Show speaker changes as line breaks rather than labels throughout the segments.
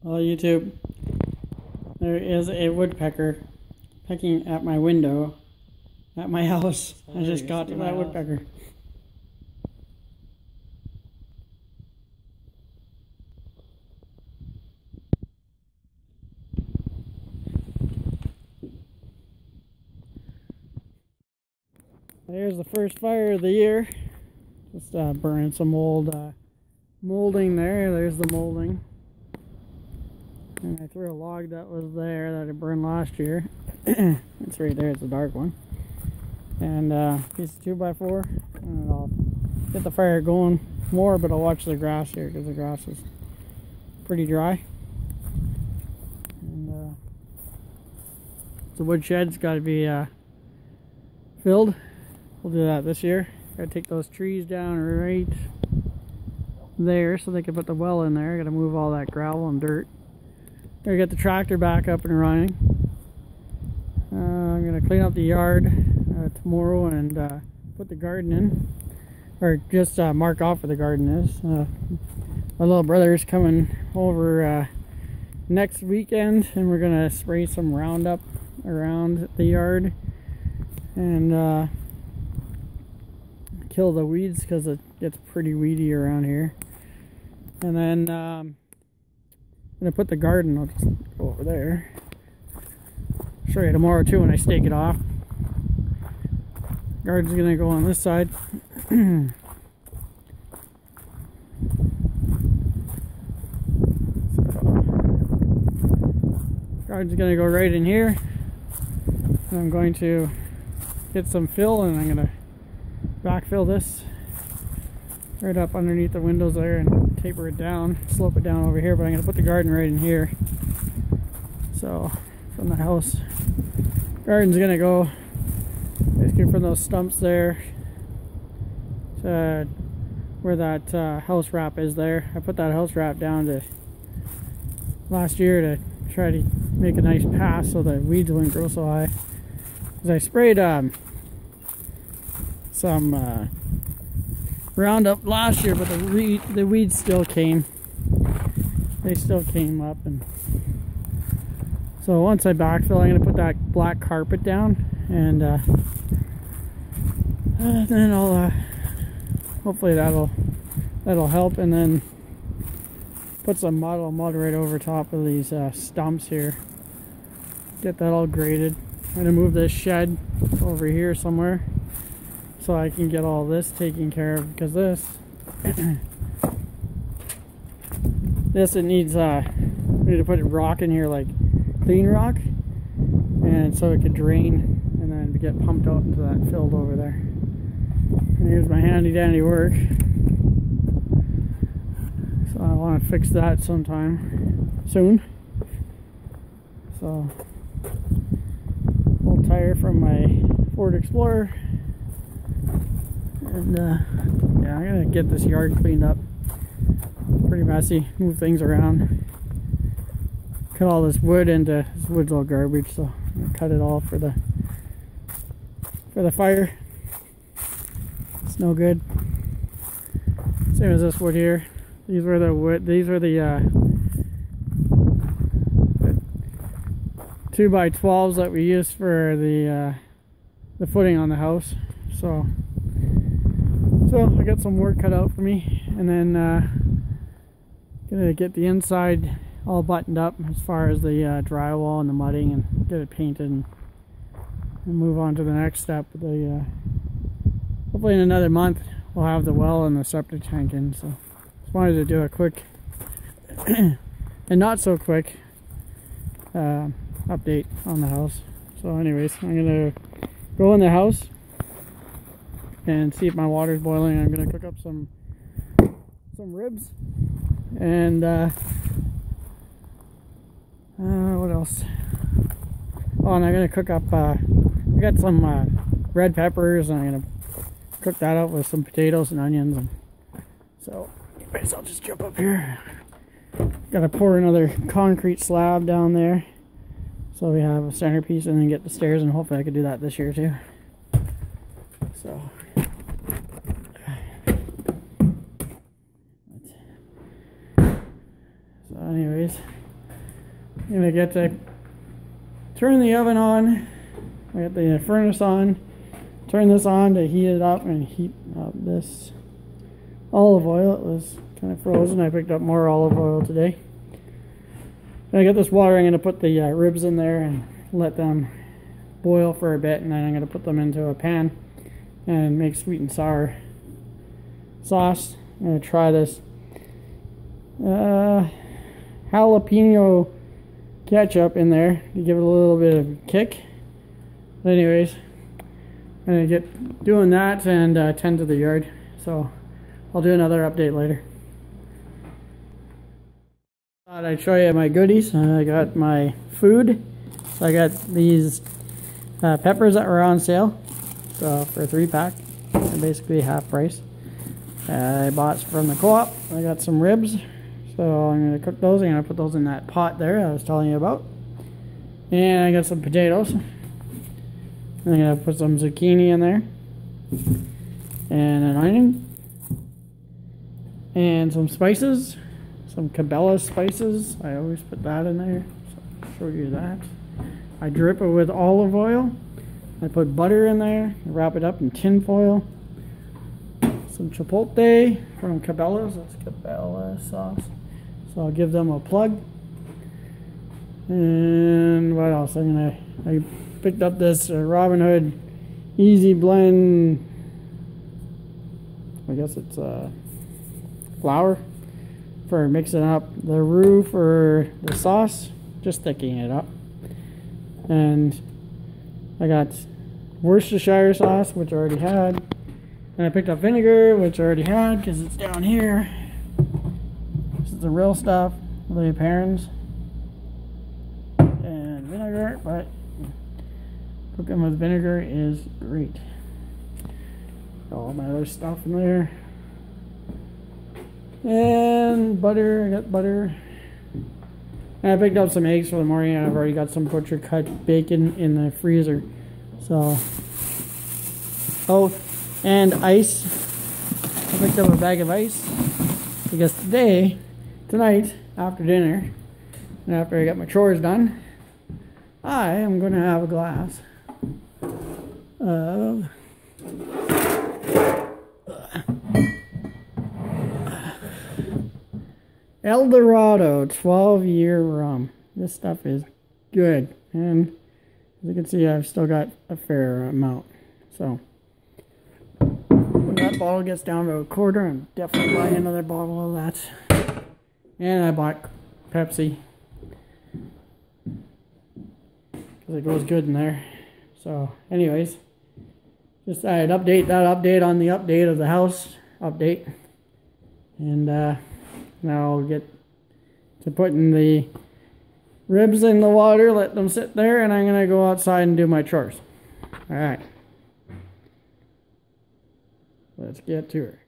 Well, YouTube, there is a woodpecker pecking at my window at my house. I just got to that woodpecker. There's the first fire of the year. Just uh, burning some old uh, molding there. There's the molding. And I threw a log that was there that I burned last year. it's right there, it's a dark one. And uh, piece of 2x4. And I'll get the fire going more, but I'll watch the grass here because the grass is pretty dry. And uh, the woodshed's got to be uh, filled. We'll do that this year. Gotta take those trees down right there so they can put the well in there. Gotta move all that gravel and dirt. Gotta get the tractor back up and running. Uh, I'm gonna clean up the yard uh, tomorrow and uh, put the garden in. Or just uh, mark off where the garden is. Uh, my little brother's coming over uh, next weekend and we're gonna spray some Roundup around the yard. And kill the weeds because it gets pretty weedy around here. And then um, To put the garden, I'll just go over there. Show you tomorrow too when I stake it off. Garden's to go on this side. garden's to go right in here. And I'm going to get some fill and I'm to backfill this right up underneath the windows there and taper it down, slope it down over here, but I'm going to put the garden right in here. So, from the house, garden's going to go basically from those stumps there to where that uh, house wrap is there. I put that house wrap down to last year to try to make a nice pass so the weeds wouldn't grow so high. Because I sprayed um, some uh, Roundup last year, but the weed, the weeds still came. They still came up, and so once I backfill, I'm gonna put that black carpet down, and uh, uh, then I'll uh, hopefully that'll that'll help, and then put some mud, mud right over top of these uh, stumps here. Get that all graded. I'm gonna move this shed over here somewhere so I can get all this taken care of because this this it needs uh we need to put rock in here like clean rock and so it could drain and then get pumped out into that field over there. And here's my handy dandy work. So I want to fix that sometime soon. So old tire from my Ford Explorer and uh, yeah, I'm gonna get this yard cleaned up. Pretty messy, move things around. Cut all this wood into, this wood's all garbage, so I'm gonna cut it all for the, for the fire. It's no good. Same as this wood here. These were the wood, these were the, uh, 2 by 12s that we used for the, uh, the footing on the house. So so I got some work cut out for me and then uh, gonna get the inside all buttoned up as far as the uh, drywall and the mudding and get it painted and, move on to the next step. The uh, hopefully in another month we'll have the well and the septic tank in. So just wanted to do a quick and not so quick uh, update on the house. So anyways, I'm gonna go in the house and see if my water's boiling. I'm gonna cook up some some ribs and uh, uh, what else? Oh, and I'm gonna cook up. Uh, I got some uh, red peppers, and I'm gonna cook that up with some potatoes and onions. And so, anyways, I'll just jump up here. Gotta pour another concrete slab down there, so we have a centerpiece, and then get the stairs. And hopefully, I could do that this year too. So. Anyways I'm gonna get to turn the oven on. I got the furnace on. Turn this on to heat it up and heat up this olive oil. It was kind of frozen. I picked up more olive oil today. I got this water. I'm gonna put the uh, ribs in there and let them boil for a bit, and then I'm gonna put them into a pan and make sweet and sour sauce. I'm gonna try this uh, jalapeno ketchup in there to give it a little bit of kick. But anyways, I'm gonna get doing that and uh, tend to the yard. So I'll do another update later. Thought I'd show you my goodies. I got my food. So I got these uh, peppers that were on sale. So for a three pack, basically half price. Uh, I bought from the co-op. I got some ribs so I'm going to cook those. I'm going to put those in that pot there I was telling you about. And I got some potatoes. I'm going to put some zucchini in there. And an onion. And some spices. Some Cabela spices. I always put that in there. So I'll show you that. I drip it with olive oil. I put butter in there. Wrap it up in tin foil. Some chipotle from Cabela's. That's Cabela sauce. So I'll give them a plug. And what else? I'm gonna. I picked up this uh, Robin Hood Easy Blend. I guess it's uh, flour for mixing up the roux for the sauce, just thickening it up. And I got Worcestershire sauce, which I already had. And I picked up vinegar, which I already had because it's down here the real stuff, the parents and vinegar, but cooking with vinegar is great. All my other stuff in there. And butter, I got butter. And I picked up some eggs for the morning I've already got some butcher cut bacon in the freezer. So, oh, and ice. I picked up a bag of ice because today tonight, after dinner, and after I get my chores done, I am going to have a glass of El Dorado 12 year rum. This stuff is good. And as you can see, I've still got a fair amount. So, when that bottle gets down to a quarter, I'm definitely buying another bottle of that. And I bought Pepsi. Because it goes good in there. So, anyways. Just I'd update that update on the update of the house update. And uh, now I'll get to putting the ribs in the water, let them sit there, and I'm going to go outside and do my chores. Alright. Let's get to it.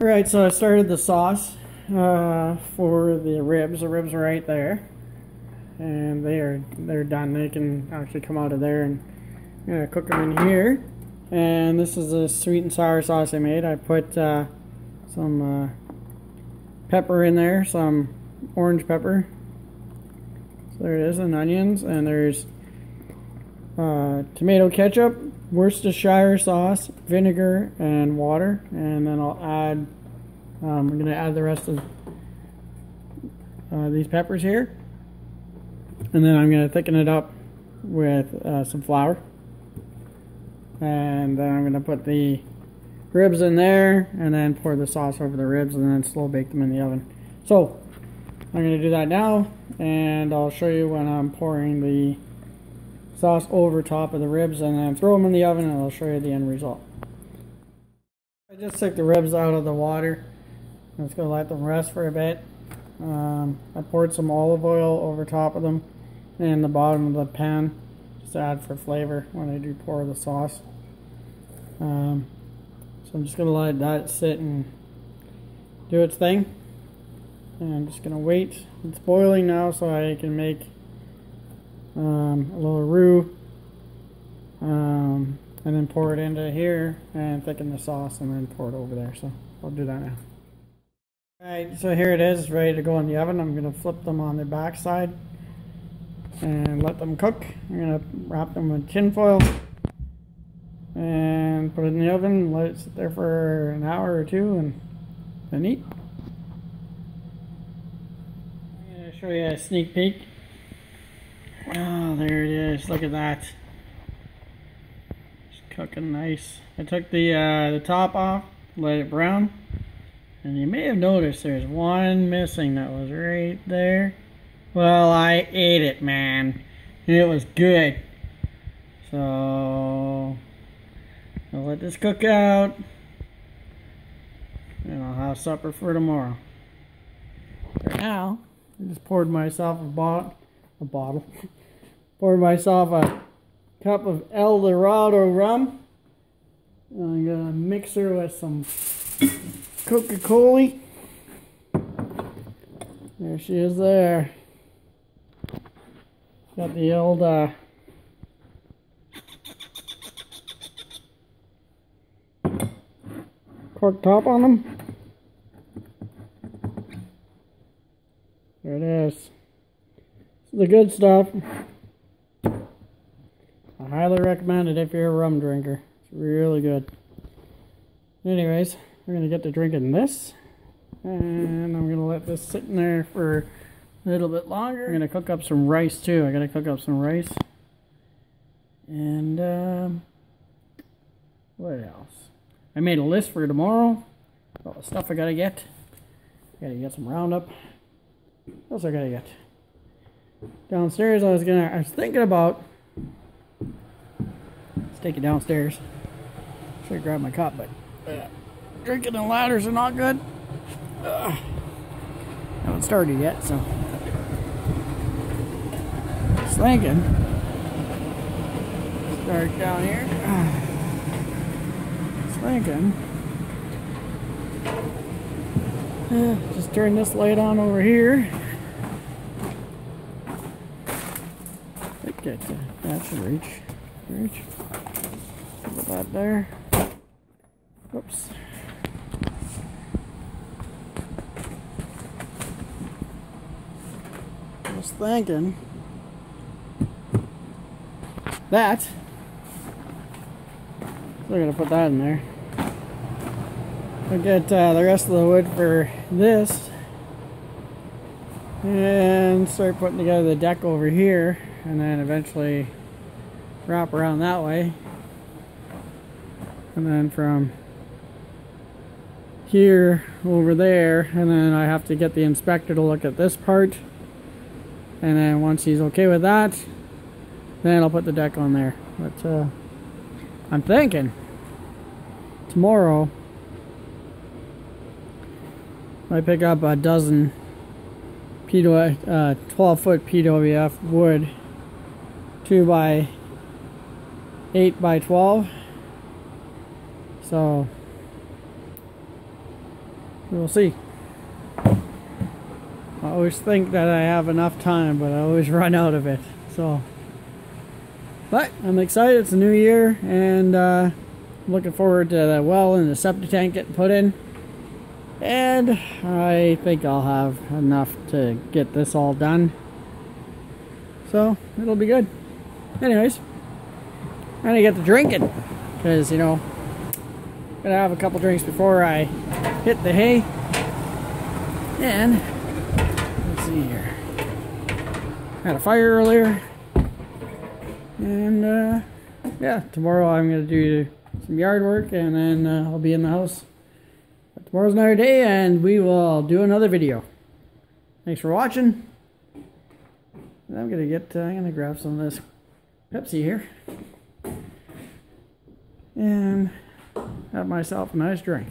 Alright, so I started the sauce uh, for the ribs. The ribs are right there, and they are they're done. They can actually come out of there and I'm gonna cook them in here. And this is a sweet and sour sauce I made. I put uh, some uh, pepper in there, some orange pepper. So there it is, and onions, and there's uh, tomato ketchup, Worcestershire sauce, vinegar, and water. And then I'll add um, I'm going to add the rest of uh, these peppers here. And then I'm going to thicken it up with uh, some flour. And then I'm going to put the ribs in there and then pour the sauce over the ribs and then slow bake them in the oven. So I'm going to do that now and I'll show you when I'm pouring the sauce over top of the ribs and then throw them in the oven and I'll show you the end result. I just took the ribs out of the water I'm just going to let them rest for a bit. Um, I poured some olive oil over top of them and the bottom of the pan just to add for flavor when I do pour the sauce. Um, so I'm just going to let that sit and do its thing. And I'm just going to wait. It's boiling now so I can make um, a little roux um, and then pour it into here and thicken the sauce and then pour it over there. So I'll do that now. Alright, so here it is, ready to go in the oven. I'm going to flip them on their backside and let them cook. I'm going to wrap them with tin foil and put it in the oven, let it sit there for an hour or two and then eat. I'm going to show you a sneak peek. Oh, there it is. Look at that. It's cooking nice. I took the, uh, the top off, let it brown. And you may have noticed there's one missing that was right there. Well, I ate it, man. It was good. So, I'll let this cook out. And I'll have supper for tomorrow. Right now, I just poured myself a bottle. A bottle. poured myself a cup of El Dorado rum. And I'm gonna mix her with some Coca-Cola. There she is there. Got the old uh, cork top on them. There it is. the good stuff. I highly recommend it if you're a rum drinker. It's really good. Anyways, we're going to get to drinking this. And I'm going to let this sit in there for a little bit longer. I'm going to cook up some rice too. I got to cook up some rice. And um, what else? I made a list for tomorrow. All the stuff I got to get. Got to get some Roundup. What else I got to get? Downstairs I was going to, I was thinking about, let's take it downstairs. Should grab my cup, but drinking in ladders are not good. Uh, haven't started yet, so. Just thinking. Start down here. Just thinking. Just turn this light on over here. Get that should reach. Reach. Put that there. Whoops. was thinking that. We're gonna put that in there. I'll get uh, the rest of the wood for this. And start putting together the deck over here and then eventually wrap around that way. And then from here over there and then I have to get the inspector to look at this part and then once he's okay with that then I'll put the deck on there. But uh, I'm thinking tomorrow I pick up a dozen PW, uh, 12 foot PWF wood 2 by 8 by 12 so we'll see always think that I have enough time, but I always run out of it. So, but I'm excited. It's a new year, and uh, looking forward to the well and the septic tank getting put in. And I think I'll have enough to get this all done. So, it'll be good. Anyways, I'm gonna get to drinking. Because, you know, gonna have a couple drinks before I hit the hay. And see here. Had a fire earlier. And, uh, yeah, tomorrow I'm going to do some yard work and then uh, I'll be in the house. But tomorrow's another day and we will do another video. Thanks for watching. And I'm going to get, uh, I'm going to grab some of this Pepsi here. And have myself a nice drink.